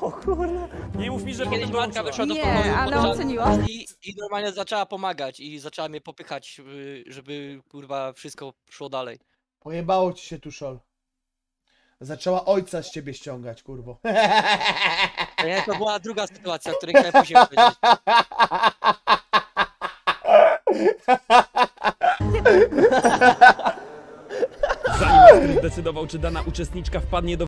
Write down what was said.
O kurwa. Nie mów mi, że Kiedyś potem matka dołączyła. wyszła do Nie, pokoju ale podczas- oceniła. I, I normalnie zaczęła pomagać i zaczęła mnie popychać, y, żeby kurwa wszystko szło dalej. Pojebało ci się tuszol. Zaczęła ojca z ciebie ściągać, kurwo. To nie, to była druga sytuacja, o której chciałem później powiedzieć. Zanim Astrid zdecydował, czy dana uczestniczka wpadnie do